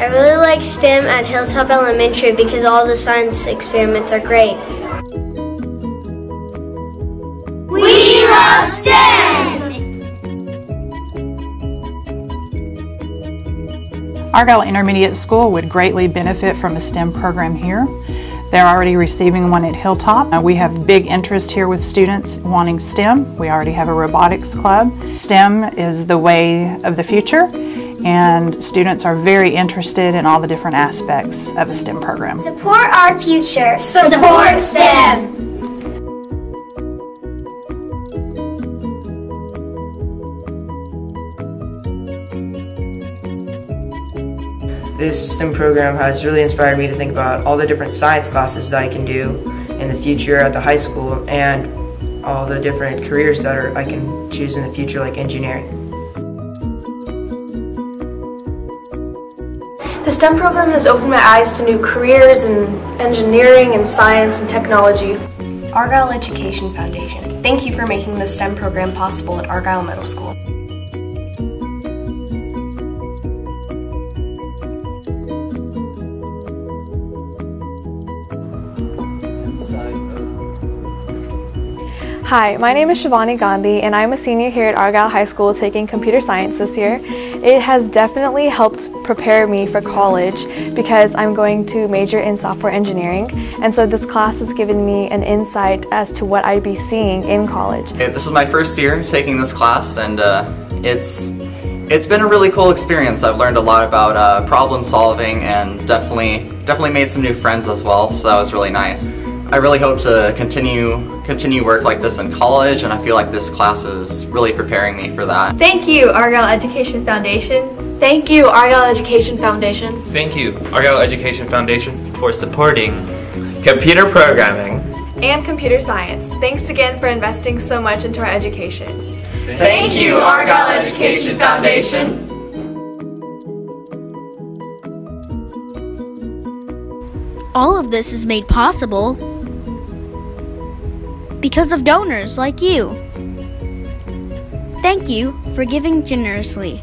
I really like STEM at Hilltop Elementary because all the science experiments are great. We love STEM! Argyle Intermediate School would greatly benefit from a STEM program here. They're already receiving one at Hilltop. Uh, we have big interest here with students wanting STEM. We already have a robotics club. STEM is the way of the future and students are very interested in all the different aspects of a STEM program. Support our future. Support STEM. This STEM program has really inspired me to think about all the different science classes that I can do in the future at the high school and all the different careers that are, I can choose in the future like engineering. STEM program has opened my eyes to new careers in engineering and science and technology. Argyle Education Foundation. Thank you for making the STEM program possible at Argyle Middle School. Hi, my name is Shivani Gandhi and I'm a senior here at Argyle High School taking computer science this year. It has definitely helped prepare me for college because I'm going to major in software engineering and so this class has given me an insight as to what I'd be seeing in college. This is my first year taking this class and uh, it's it's been a really cool experience. I've learned a lot about uh, problem solving and definitely definitely made some new friends as well so that was really nice. I really hope to continue continue work like this in college and I feel like this class is really preparing me for that. Thank you Argyle Education Foundation. Thank you Argyle Education Foundation. Thank you Argyle Education Foundation for supporting computer programming and computer science. Thanks again for investing so much into our education. Thank you Argyle Education Foundation. All of this is made possible because of donors like you. Thank you for giving generously.